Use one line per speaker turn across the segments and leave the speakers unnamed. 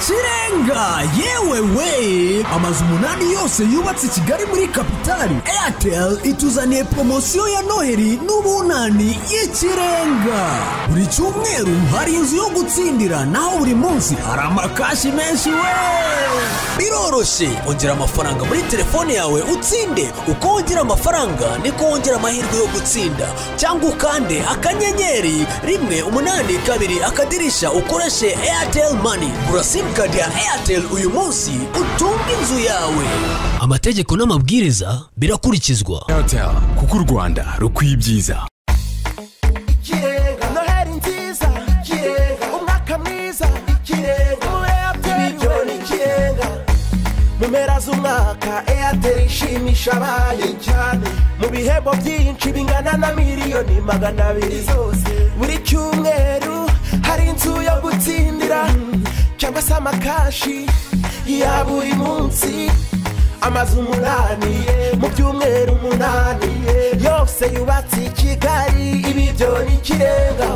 Chile. Ikirenga yewe we. Amazu umunani yose yubatse i kigali muri kapitali airtel ituzaniye poromosiyo ya noheli n'ubunani y'ikirenga. Buri cyumweru hari inzu yo gutsindira. Naho buri munsi hari amakashi menshi we. Biroroshye. Ongera amafaranga muri telefone yawe utsinde. Uko wongera amafaranga niko wongera amahirwe yo gutsinda. Cyangwa ukande akanyenyeri. Rimwe umunani kabiri akadirisha ukoreshe airtel money. Gura simukadi ya airtel uyu munsi utunge inzu yawe. Amategeko n'amabwiriza birakurikizwa.
Airtel kuko u rwanda rukwiye ibyiza.
Ikirenga noheli nziza. Ikirenga umwaka mwiza. Ikirenga muri eyateri ibyo ni ikirenga mu mpera z'umwaka eyateri ishimisha abaye cyane. Mu bihembo byinshi bingana na miliyoni magana abiri zose. Buri cyumweru amakashi ya buri munsi amazu umunani mu byumweru umunani. Yose yubatse i kigali ibi byo ni ikirenga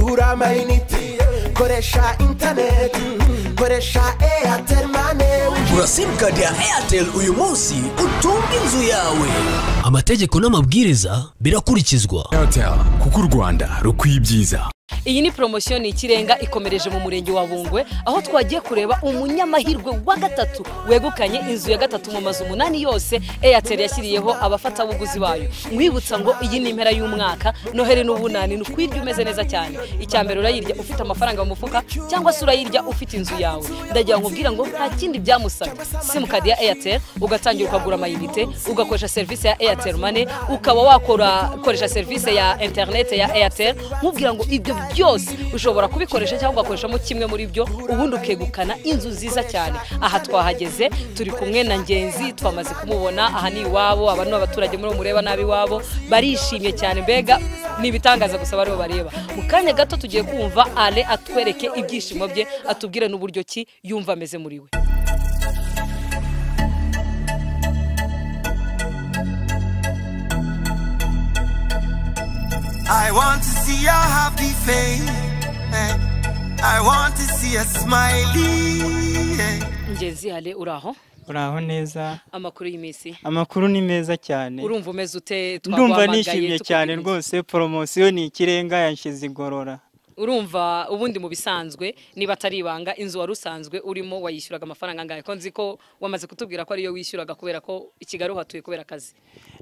gura amayinite koresha interineti koresha eyateri mane
gura simukadi ya airtel uyu munsi utunge inzu yawe. Amategeko n'amabwiriza birakurikizwa.
Airtel kuko u rwanda rukwiye ibyiza.
Iyi ni poromosiyo ni ikirenga ikomereje mu murenge wa bungwe aho twagiye kureba umunyamahirwe wa gatatu wegukanye inzu ya gatatu mu mazu umunani yose eyateri yashyiriyeho abafatabuguzi bayo. Mwibutsa ngo iyi ni impera y'umwaka noheli n'ubunani ni ukwirya umeze neza cyane. Icya mbere urayirya ufite amafaranga mu mufuka cyangwa se urayirya ufite inzu yawe. Ndagira ngo nkubwire ngo nta kindi byamusabye. Simukadi ya eyateri ugatangira ukagura amayinite ugakoresha serivisi ya eyateri mane ukaba wakora koresha serivisi ya interinete ya eyateri nkubwira ngo ibyo byose. Ushobora kubikoresha cyangwa ugakoreshamo kimwe muri byo ubundi ukegukana inzu nziza cyane. Aha twahageze turi kumwe na ngenzi twamaze kumubona. Aha ni iwabo aba ni abaturage muri mureba nabi iwabo. Barishimye cyane mbega ni ibitangaza gusa bariho bareba. Mu kanya gato tugiye kumva ale atwereke ibyishimo bye atubwire n'uburyo ki yumva ameze muri we.
I want to see a happy face. I want to see a smiley. eh.
ngenzi ale uraho?
Uraho neza.
Amakuru y'iminsi
amakuru ni meza cyane.
Urumva umeze ute?
Ndumva nishimye cyane rwose. Poromosiyo ni ikirenga yanshyize igorora
urumva ubundi mu bisanzwe niba atari ibanga inzu wari usanzwe urimo wayishyuraga amafaranga angahe? Ko nzi ko wamaze kutubwira ko ariyo wishyuraga kubera ko i kigali uhatuye kubera akazi.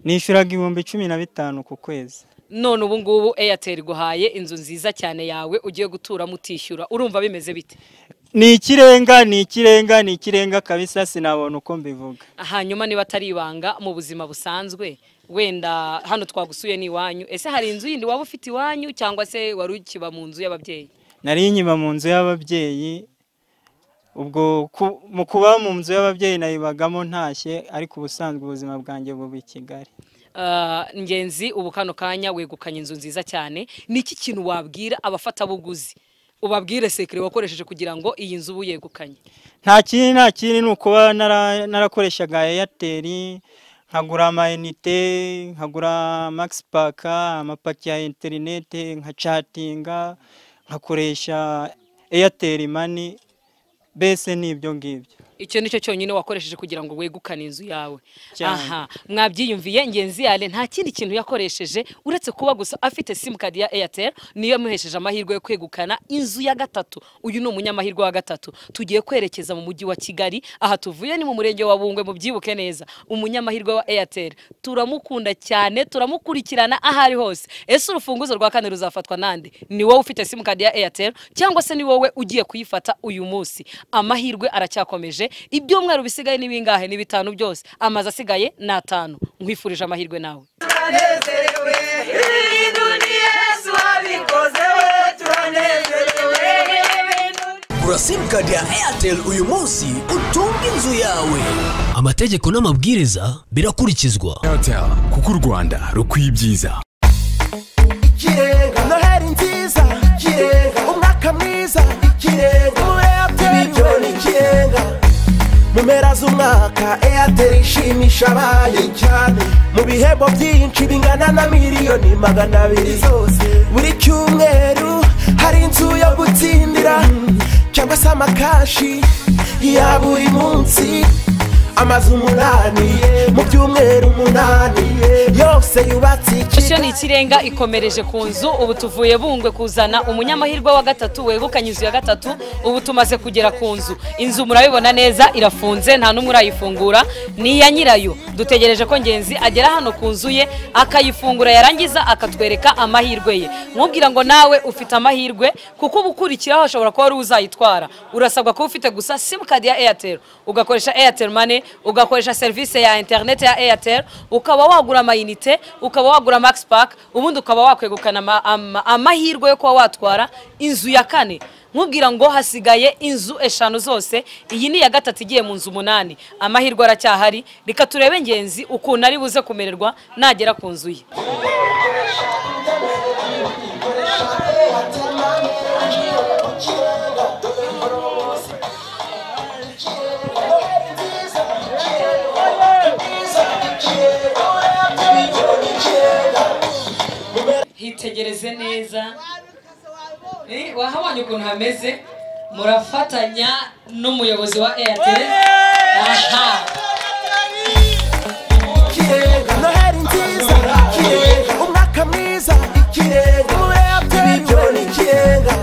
Nishyuraga ibihumbi cumi na bitanu ku kwezi.
None ubu ngubu eyateri iguhaye inzu nziza cyane yawe ugiye guturamo utishyura. Urumva bimeze bite?
Ni ikirenga ni ikirenga ni ikirenga kabisa sinabona uko mbivuga.
Hanyuma niba atari ibanga mu buzima busanzwe wenda hano twagusuye ni iwanyu. Ese hari inzu yindi waba ufite iwanyu cyangwa se wari ukiba mu nzu y'ababyeyi?
Nari nkiba mu nzu y'ababyeyi ubwo mu kuba mu nzu y'ababyeyi nayibagamo ntashye ariko ubusanzwe ubuzima bwanjye buba i kigali.
Ah, ngenzi ubu kano kanya wegukanye inzu nziza cyane. Ni iki kintu wabwira abafatabuguzi? Ubabwire sekere wakoresheje kugira ngo iyi nzu ubu yegukanye.
Nta kindi nta kindi ni ukuba nara- narakoreshaga eyateri nkagura amayinite nkagura magisi paka amapaki ya interinete nkacatinga nkakoresha eyateri mani mbese ni ibyo ngibyo.
Icyo ni cyo cyonyine wakoresheje kugira ngo wegukane inzu yawe. Aha mwabyiyumviye ngenzi yale nta kindi kintu yakoresheje uretse kuba gusa afite simukadi ya airtel niyo yamuhesheje amahirwe yo kwegukana inzu ya gatatu. Uyu ni umunyamahirwe wa gatatu. Tugiye kwerekeza mu mujyi wa kigali aha tuvuye ni mu murenge wa bungwe mubyibuke neza. Umunyamahirwe wa airtel turamukunda cyane turamukurikirana aho ari hose. Ese urufunguzo rwa kane ruzafatwa nande ni wowe ufite simukadi ya airtel cyangwa se ni wowe ugiye kuyifata uyu munsi? Amahirwe aracyakomeje ibyumweru bisigaye ni bingahe ni bitanu byose. Amazu asigaye ni atanu. Nkwifurije amahirwe nawe.
Turanezerewe ibintu ni yesu wabikoze we. Turanezerewe
gura simukadi ya airtel uyu munsi utunge inzu yawe. Amategeko n'amabwiriza birakurikizwa.
Airtel kuko u rwanda rukwiye ibyiza.
Mu mpera z'umwaka eyateri ishimisha abaye cyane. Mu bihembo byinshi bingana na miliyoni magana abiri zose. Buri cyumweru hari inzu yo gutsindira cyangwa se amakashi ya buri munsi. Amazu umunani mu byumweru umunani. Yose yubatse iki?
Mission ni ikirenga ikomereje ku nzu? Ubu tuvuye bungwe kuzana umunyamahirwe wa gatatu wegukanye inzu ya gatatu ubu tumaze kugera ku nzu. Inzu murabibona neza irafunze nta n'umwe urayifungura ni iya nyirayo. Dutegereje ko ngenzi agera hano ku nzu ye akayifungura yarangiza akatwereka amahirwe ye. Nkubwira ngo nawe ufite amahirwe kuko uba ukurikiraho ashobora kuba ari uzayitwara. Urasabwa kuba ufite gusa simukadi ya airtel. Ugakoresha airtel money ugakoresha serivisi ya interineti ya airtel ukaba wagura amayinite ukaba wagura max pack ubundi ukaba wakwegukana ama- ama- amahirwe yo kuba watwara inzu ya kane. Nkubwira ngo hasigaye inzu eshanu zose iyi ni iya gatatu igiye mu nzu umunani. Amahirwe aracyahari reka turebe ngenzi ukuntu ari buze kumererwa nagera ku nzu ye. Hitegereze neza. Eh, wahabonye ukuntu hameze. Murafatanya n'umuyobozi wa airtel. Aha.
Noheri nziza. Umwaka mwiza. Ibyo ni ikirenga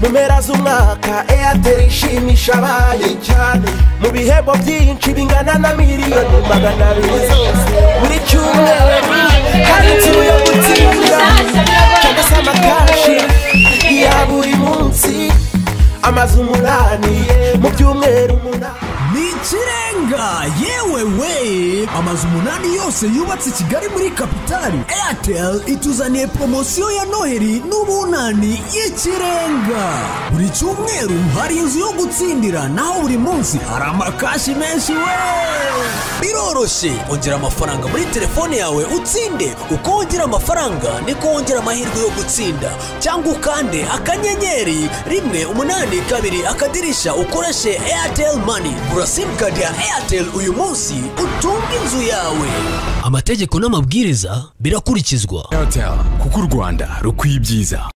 mu mpera z'umwaka eyateri ishimisha abaye. Cyane mu bihembo byinshi bingana na miliyoni magana abiri. Buri cyumweru. Hari inzu yo se amakashi ya buri munsi mu byumweru
ni ikirenga yewe we! Amazu umunani yose yubatse i kigali muri kapitali airtel ituzaniye poromosiyo ya noheri n'ubunani y'ikirenga buri cyumweru hari inzu yo gutsindira naho buri munsi hari amakashi menshi we!
Biroroshye! Ongera amafaranga muri telefone yawe utsinde. Uko wongera amafaranga niko wongera amahirwe yo gutsinda. Cyangwa ukande akanyenyeri rimwe umunani kabiri akadirisha ukoreshe airtel money. Gura simukadi ya airtel uyu munsi utunge inzu yawe. Amategeko n'amabwiriza birakurikizwa.
Airtel kuko u rwanda rukwiye ibyiza.